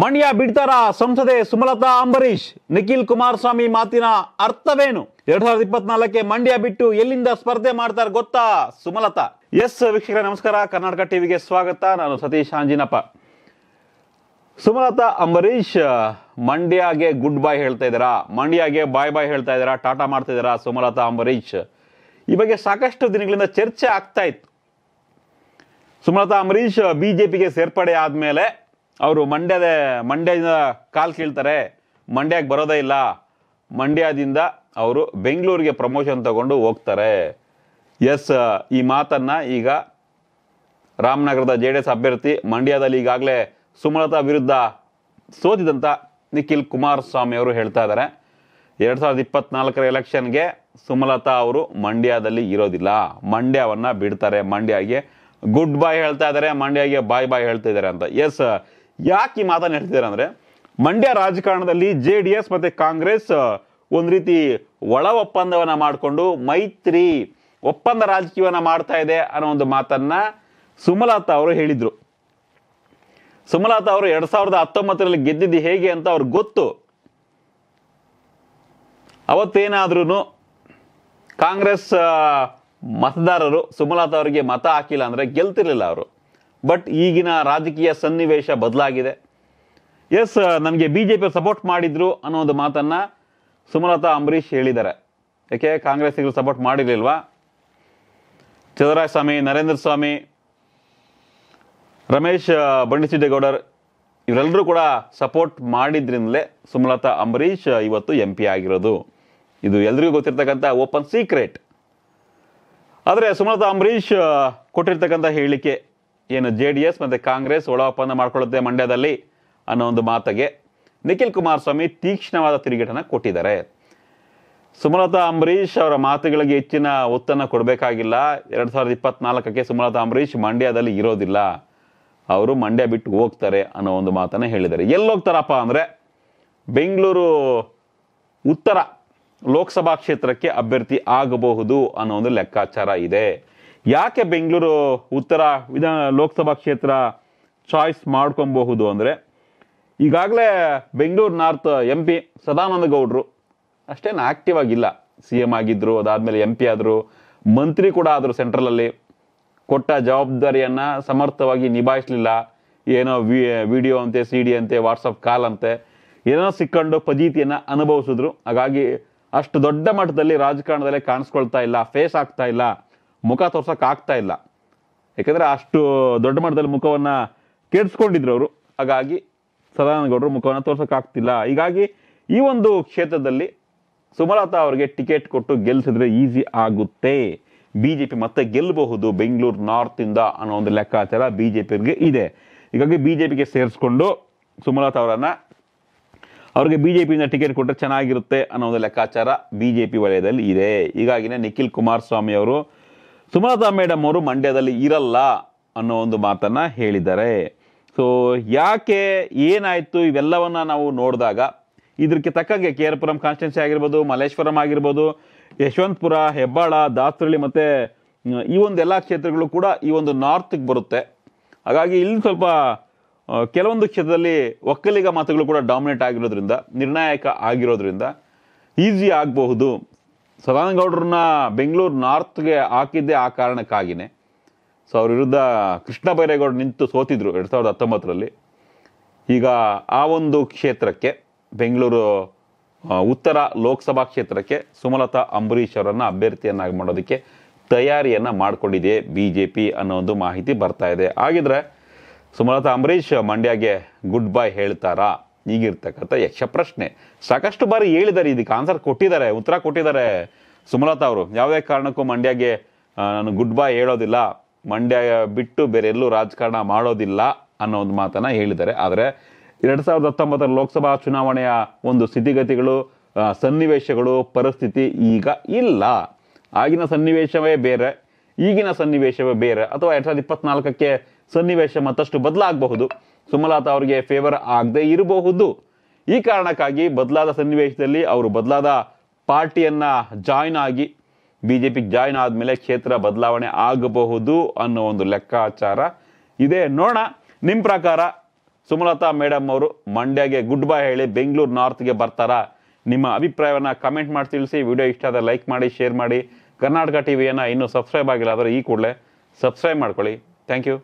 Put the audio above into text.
ಮಂಡ್ಯ ಬಿಡ್ತಾರ ಸಂಸದೆ ಸುಮಲತಾ ಅಂಬರೀಶ್ ನಿಖಿಲ್ ಕುಮಾರಸ್ವಾಮಿ ಮಾತಿನ ಅರ್ಥವೇನು? ಎರಡ್ ಸಾವಿರದ ಇಪ್ಪತ್ನಾಲ್ಕಕ್ಕೆ ಮಂಡ್ಯ ಬಿಟ್ಟು ಎಲ್ಲಿಂದ ಸ್ಪರ್ಧೆ ಮಾಡ್ತಾರೆ ಗೊತ್ತಾ ಸುಮಲತಾ? ಎಸ್ ವೀಕ್ಷಕರೇ, ನಮಸ್ಕಾರ. ಕರ್ನಾಟಕ ಟಿವಿಗೆ ಸ್ವಾಗತ. ನಾನು ಸತೀಶ್ ಆಂಜಿನಪ್ಪ. ಸುಮಲತಾ ಅಂಬರೀಶ್ ಮಂಡ್ಯಗೆ ಗುಡ್ ಬೈ ಹೇಳ್ತಾ ಇದ್ದೀರಾ? ಮಂಡ್ಯಗೆ ಬಾಯ್ ಬಾಯ್ ಹೇಳ್ತಾ ಇದ್ದೀರಾ? ಟಾಟಾ ಮಾಡ್ತಾ ಇದ್ದೀರಾ ಸುಮಲತಾ ಅಂಬರೀಶ್ ಈ ಬಗ್ಗೆ ಸಾಕಷ್ಟು ದಿನಗಳಿಂದ ಚರ್ಚೆ ಆಗ್ತಾ ಇತ್ತು. ಸುಮಲತಾ ಅಂಬರೀಶ್ ಬಿಜೆಪಿಗೆ ಸೇರ್ಪಡೆ ಆದಮೇಲೆ ಅವರು ಮಂಡ್ಯದ, ಮಂಡ್ಯದಿಂದ ಕಾಲ್ ಕೀಳ್ತಾರೆ, ಮಂಡ್ಯಕ್ಕೆ ಬರೋದೇ ಇಲ್ಲ. ಮಂಡ್ಯದಿಂದ ಅವರು ಬೆಂಗಳೂರಿಗೆ ಪ್ರಮೋಷನ್ ತಗೊಂಡು ಹೋಗ್ತಾರೆ. ಎಸ್ ಈ ಮಾತನ್ನು ಈಗ ರಾಮನಗರದ ಜೆ ಡಿ ಎಸ್ ಅಭ್ಯರ್ಥಿ ಮಂಡ್ಯದಲ್ಲಿ ಈಗಾಗಲೇ ಸುಮಲತಾ ವಿರುದ್ಧ ಸೋತಿದಂಥ ನಿಖಿಲ್ ಕುಮಾರಸ್ವಾಮಿ ಅವರು ಹೇಳ್ತಾ ಇದ್ದಾರೆ. ಎರಡು ಸಾವಿರದ ಇಪ್ಪತ್ನಾಲ್ಕರ ಎಲೆಕ್ಷನ್ಗೆ ಸುಮಲತಾ ಅವರು ಮಂಡ್ಯದಲ್ಲಿ ಇರೋದಿಲ್ಲ. ಮಂಡ್ಯವನ್ನು ಬಿಡ್ತಾರೆ. ಮಂಡ್ಯಗೆ ಗುಡ್ ಬಾಯ್ ಹೇಳ್ತಾ ಇದ್ದಾರೆ. ಮಂಡ್ಯಗೆ ಬಾಯ್ ಬಾಯ್ ಹೇಳ್ತಾ ಇದ್ದಾರೆ ಅಂತ. ಎಸ್ ಯಾಕೆ ಈ ಮಾತನ್ನ ಹೇಳ್ತಿದ್ದಾರೆ ಅಂದ್ರೆ ಮಂಡ್ಯ ರಾಜಕಾರಣದಲ್ಲಿ ಜೆ ಡಿ ಎಸ್ ಮತ್ತೆ ಕಾಂಗ್ರೆಸ್ ಒಂದು ರೀತಿ ಒಳ ಒಪ್ಪಂದವನ್ನ ಮಾಡಿಕೊಂಡು ಮೈತ್ರಿ ಒಪ್ಪಂದ ರಾಜಕೀಯವನ್ನ ಮಾಡ್ತಾ ಇದೆ ಅನ್ನೋ ಒಂದು ಮಾತನ್ನ ಸುಮಲತಾ ಅವರು ಹೇಳಿದ್ರು. ಸುಮಲತಾ ಅವರು ಎರಡು ಸಾವಿರದ ಹತ್ತೊಂಬತ್ತರಲ್ಲಿ ಗೆದ್ದಿದ್ದು ಹೇಗೆ ಅಂತ ಅವ್ರಿಗೆ ಗೊತ್ತು. ಅವತ್ತೇನಾದ್ರೂ ಕಾಂಗ್ರೆಸ್ ಮತದಾರರು ಸುಮಲತಾ ಅವರಿಗೆ ಮತ ಹಾಕಿಲ್ಲ ಅಂದ್ರೆ ಗೆಲ್ತಿರಲಿಲ್ಲ ಅವರು. ಬಟ್ ಈಗಿನ ರಾಜಕೀಯ ಸನ್ನಿವೇಶ ಬದಲಾಗಿದೆ. ಎಸ್ ನನಗೆ ಪಿ ಸಪೋರ್ಟ್ ಮಾಡಿದ್ರು ಅನ್ನೋ ಒಂದು ಮಾತನ್ನು ಸುಮಲತಾ ಅಂಬರೀಶ್ ಹೇಳಿದ್ದಾರೆ. ಯಾಕೆ? ಕಾಂಗ್ರೆಸ್ಸಿಗರು ಸಪೋರ್ಟ್ ಮಾಡಿರಲಿಲ್ವಾ? ಸ್ವಾಮಿ ನರೇಂದ್ರ ಸ್ವಾಮಿ ರಮೇಶ್ ಆ, ಬಂಡಿಸಿದ್ದೇಗೌಡರ್ ಇವರೆಲ್ಲರೂ ಕೂಡ ಸಪೋರ್ಟ್ ಮಾಡಿದ್ರಿಂದಲೇ ಸುಮಲತಾ ಅಂಬರೀಶ್ ಇವತ್ತು ಎಂ ಪಿ ಆಗಿರೋದು. ಇದು ಎಲ್ರಿಗೂ ಗೊತ್ತಿರ್ತಕ್ಕಂಥ ಓಪನ್ ಸೀಕ್ರೆಟ್ ಆದರೆ ಸುಮಲತಾ ಅಂಬರೀಶ್ ಆ, ಕೊಟ್ಟಿರ್ತಕ್ಕಂಥ ಹೇಳಿಕೆ ಏನು ಜೆ ಡಿ ಎಸ್ ಮತ್ತು ಕಾಂಗ್ರೆಸ್ ಒಳ ಒಪ್ಪಂದ ಮಾಡ್ಕೊಳ್ಳುತ್ತೆ ಮಂಡ್ಯದಲ್ಲಿ ಅನ್ನೋ ಒಂದು ಮಾತಿಗೆ ನಿಖಿಲ್ ಕುಮಾರಸ್ವಾಮಿ ತೀಕ್ಷ್ಣವಾದ ತಿರುಗೇಟನ್ನು ಕೊಟ್ಟಿದ್ದಾರೆ. ಸುಮಲತಾ ಅಂಬರೀಷ್ ಅವರ ಮಾತುಗಳಿಗೆ ಹೆಚ್ಚಿನ ಒತ್ತನ್ನು ಕೊಡಬೇಕಾಗಿಲ್ಲ. ಎರಡು ಸಾವಿರದ ಇಪ್ಪತ್ನಾಲ್ಕಕ್ಕೆ ಸುಮಲತಾ ಅಂಬರೀಷ್ ಮಂಡ್ಯದಲ್ಲಿ ಇರೋದಿಲ್ಲ. ಅವರು ಮಂಡ್ಯ ಬಿಟ್ಟು ಹೋಗ್ತಾರೆ ಅನ್ನೋ ಒಂದು ಮಾತನ್ನು ಹೇಳಿದ್ದಾರೆ. ಎಲ್ಲಿ ಹೋಗ್ತಾರಪ್ಪ ಅಂದರೆ ಬೆಂಗಳೂರು ಉತ್ತರ ಲೋಕಸಭಾ ಕ್ಷೇತ್ರಕ್ಕೆ ಅಭ್ಯರ್ಥಿ ಆಗಬಹುದು ಅನ್ನೋ ಒಂದು ಲೆಕ್ಕಾಚಾರ ಇದೆ. ಯಾಕೆ ಬೆಂಗಳೂರು ಉತ್ತರ ವಿಧಾನ ಲೋಕಸಭಾ ಕ್ಷೇತ್ರ ಚಾಯ್ಸ್ ಮಾಡ್ಕೊಬಹುದು ಅಂದರೆ ಈಗಾಗಲೇ Bengaluru north M P Sadananda ಗೌಡರು ಅಷ್ಟೇನು ಆಕ್ಟಿವ್ ಆಗಿಲ್ಲ. ಸಿ ಎಂ ಆಗಿದ್ದರು ಅದಾದಮೇಲೆ ಎಂ ಪಿ ಆದರು, ಮಂತ್ರಿ ಕೂಡ ಆದರು ಸೆಂಟ್ರಲಲ್ಲಿ ಕೊಟ್ಟ ಜವಾಬ್ದಾರಿಯನ್ನು ಸಮರ್ಥವಾಗಿ ನಿಭಾಯಿಸಲಿಲ್ಲ. ಏನೋ ವಿ ವಿಡಿಯೋ ಅಂತೆ ಸಿ ಡಿ ಅಂತೆ ವಾಟ್ಸಪ್ ಕಾಲ್ ಅಂತೆ, ಏನೋ ಸಿಕ್ಕೊಂಡು ಪದೀತಿಯನ್ನು ಅನುಭವಿಸಿದ್ರು. ಹಾಗಾಗಿ ಅಷ್ಟು ದೊಡ್ಡ ಮಟ್ಟದಲ್ಲಿ ರಾಜಕಾರಣದಲ್ಲೇ ಕಾಣಿಸ್ಕೊಳ್ತಾ ಇಲ್ಲ ಫೇಸ್ ಆಗ್ತಾ ಇಲ್ಲ. ಮುಖ ತೋರ್ಸೋಕ್ಕಾಗ್ತಾ ಇಲ್ಲ. ಯಾಕಂದರೆ ಅಷ್ಟು ದೊಡ್ಡ ಮಟ್ಟದಲ್ಲಿ ಮುಖವನ್ನು ಕೆಡಿಸ್ಕೊಂಡಿದ್ರು ಅವರು. ಹಾಗಾಗಿ ಸದಾನಂದ ಮುಖವನ್ನು ತೋರ್ಸೋಕ್ಕಾಗ್ತಿಲ್ಲ ಹೀಗಾಗಿ ಈ ಒಂದು ಕ್ಷೇತ್ರದಲ್ಲಿ ಸುಮಲತಾ ಅವರಿಗೆ ಟಿಕೆಟ್ ಕೊಟ್ಟು ಗೆಲ್ಲಿಸಿದ್ರೆ ಈಸಿ ಆಗುತ್ತೆ. ಬಿ ಜೆ ಪಿ ಮತ್ತೆ ಗೆಲ್ಲಬಹುದು ಬೆಂಗಳೂರು ನಾರ್ತಿಂದ ಅನ್ನೋ ಒಂದು ಲೆಕ್ಕಾಚಾರ ಬಿ ಜೆ ಪಿಗೆ ಇದೆ. ಹೀಗಾಗಿ ಬಿ ಜೆ ಪಿಗೆ ಸೇರಿಸ್ಕೊಂಡು ಸುಮಲತಾ ಅವರನ್ನ ಅವ್ರಿಗೆ ಬಿ ಜೆ ಪಿಯಿಂದ ಟಿಕೆಟ್ ಕೊಟ್ಟರೆ ಚೆನ್ನಾಗಿರುತ್ತೆ ಅನ್ನೋ ಒಂದು ಲೆಕ್ಕಾಚಾರ ಬಿ ಜೆ ಪಿ ವಲಯದಲ್ಲಿ ಇದೆ. ಹೀಗಾಗಿನೇ ನಿಖಿಲ್ ಕುಮಾರಸ್ವಾಮಿ ಅವರು ಸುಮಲತಾ ಮೇಡಮ್ ಅವರು ಮಂಡ್ಯದಲ್ಲಿ ಇರಲ್ಲ ಅನ್ನೋ ಒಂದು ಮಾತನ್ನ ಹೇಳಿದ್ದಾರೆ. ಸೊ ಯಾಕೆ ಏನಾಯ್ತು? ಇವೆಲ್ಲವನ್ನ ನಾವು ನೋಡಿದಾಗ ಇದಕ್ಕೆ ತಕ್ಕಂಗೆ ಕೆ ಆರ್ ಪುರಂ ಕಾನ್ಸ್ಟೆನ್ಸಿ ಆಗಿರ್ಬೋದು, ಮಲ್ಲೇಶ್ವರಂ ಆಗಿರ್ಬೋದು, ಯಶವಂತಪುರ, ಹೆಬ್ಬಾಳ, ದಾಸರಳ್ಳಿ ಮತ್ತೆ ಈ ಒಂದು ಎಲ್ಲ ಕ್ಷೇತ್ರಗಳು ಕೂಡ ಈ ಒಂದು ನಾರ್ತ್ಗೆ ಬರುತ್ತೆ. ಹಾಗಾಗಿ ಇಲ್ಲಿ ಸ್ವಲ್ಪ ಕೆಲವೊಂದು ಕ್ಷೇತ್ರದಲ್ಲಿ ಒಕ್ಕಲಿಗ ಮಾತುಗಳು ಕೂಡ ಡಾಮಿನೇಟ್ ಆಗಿರೋದ್ರಿಂದ, ನಿರ್ಣಾಯಕ ಆಗಿರೋದ್ರಿಂದ ಈಸಿ ಆಗಬಹುದು. ಸದಾನಂದ ಗೌಡ್ರನ್ನ ಬೆಂಗಳೂರು ನಾರ್ತ್ಗೆ ಹಾಕಿದ್ದೆ ಆ ಕಾರಣಕ್ಕಾಗಿನೇ. ಸೊ ಅವ್ರ ವಿರುದ್ಧ ಕೃಷ್ಣ ಬೈರೇಗೌಡ ನಿಂತು ಸೋತಿದ್ರು ಎರಡು ಸಾವಿರದ ಹತ್ತೊಂಬತ್ತರಲ್ಲಿ. ಈಗ ಆ ಒಂದು ಕ್ಷೇತ್ರಕ್ಕೆ ಬೆಂಗಳೂರು ಉತ್ತರ ಲೋಕಸಭಾ ಕ್ಷೇತ್ರಕ್ಕೆ ಸುಮಲತಾ ಅಂಬರೀಷ್ ಅವರನ್ನು ಅಭ್ಯರ್ಥಿಯನ್ನಾಗಿ ಮಾಡೋದಕ್ಕೆ ತಯಾರಿಯನ್ನು ಮಾಡಿಕೊಂಡಿದೆ ಬಿ ಜೆ ಪಿ ಅನ್ನೋ ಒಂದು ಮಾಹಿತಿ ಬರ್ತಾ ಇದೆ. ಹಾಗಿದ್ರೆ ಸುಮಲತಾ ಅಂಬರೀಷ್ ಮಂಡ್ಯಗೆ ಗುಡ್ ಬೈ ಹೇಳ್ತಾರಾ? ಈಗಿರ್ತಕ್ಕಂಥ ಯಕ್ಷ ಪ್ರಶ್ನೆ ಸಾಕಷ್ಟು ಬಾರಿ ಹೇಳಿದ್ದಾರೆ, ಇದಕ್ಕೆ ಆನ್ಸರ್ ಕೊಟ್ಟಿದ್ದಾರೆ, ಉತ್ತರ ಕೊಟ್ಟಿದ್ದಾರೆ. ಸುಮಲತಾ ಅವರು, ಯಾವುದೇ ಕಾರಣಕ್ಕೂ ಮಂಡ್ಯಗೆ ನಾನು ಗುಡ್ ಬೈ ಹೇಳೋದಿಲ್ಲ. ಮಂಡ್ಯ ಬಿಟ್ಟು ಬೇರೆ ಎಲ್ಲೂ ರಾಜಕಾರಣ ಮಾಡೋದಿಲ್ಲ ಅನ್ನೋ ಒಂದು ಮಾತನ್ನು ಹೇಳಿದ್ದಾರೆ. ಆದರೆ ಎರಡು ಸಾವಿರದ ಹತ್ತೊಂಬತ್ತರ ಲೋಕಸಭಾ ಚುನಾವಣೆಯ ಒಂದು ಸ್ಥಿತಿಗತಿಗಳು ಸನ್ನಿವೇಶಗಳು, ಪರಿಸ್ಥಿತಿ ಈಗ ಇಲ್ಲ. ಆಗಿನ ಸನ್ನಿವೇಶವೇ ಬೇರೆ, ಈಗಿನ ಸನ್ನಿವೇಶವೇ ಬೇರೆ. ಅಥವಾ ಎರಡು ಸಾವಿರದ ಇಪ್ಪತ್ನಾಲ್ಕಕ್ಕೆ ಸನ್ನಿವೇಶ ಮತ್ತಷ್ಟು ಬದಲಾಗಬಹುದು. ಸುಮಲತಾ ಅವರಿಗೆ ಫೇವರ್ ಆಗದೆ ಇರಬಹುದು. ಈ ಕಾರಣಕ್ಕಾಗಿ ಬದಲಾದ ಸನ್ನಿವೇಶದಲ್ಲಿ ಅವರು ಬದಲಾದ ಪಾರ್ಟಿಯನ್ನು ಜಾಯ್ನ್ ಆಗಿ ಬಿ ಜೆ ಪಿಗೆ ಜಾಯ್ನ್ ಆದಮೇಲೆ ಕ್ಷೇತ್ರ ಬದಲಾವಣೆ ಆಗಬಹುದು ಅನ್ನೋ ಒಂದು ಲೆಕ್ಕಾಚಾರ ಇದೆ. ನೋಡೋಣ ನಿಮ್ಮ ಪ್ರಕಾರ ಸುಮಲತಾ ಮೇಡಮ್ ಅವರು ಮಂಡ್ಯಗೆ ಗುಡ್ ಬೈ ಹೇಳಿ ಬೆಂಗಳೂರು ನಾರ್ತ್ಗೆ ಬರ್ತಾರಾ? ನಿಮ್ಮ ಅಭಿಪ್ರಾಯವನ್ನು ಕಮೆಂಟ್ ಮಾಡಿ ತಿಳಿಸಿ. ವಿಡಿಯೋ ಇಷ್ಟ ಆದರೆ ಲೈಕ್ ಮಾಡಿ ಶೇರ್ ಮಾಡಿ. ಕರ್ನಾಟಕ ಟಿವಿಯನ್ನು ಇನ್ನೂ ಸಬ್ಸ್ಕ್ರೈಬ್ ಆಗಿಲ್ಲ ಆದರೆ ಈ ಕೂಡಲೇ ಸಬ್ಸ್ಕ್ರೈಬ್ ಮಾಡ್ಕೊಳ್ಳಿ. Thank you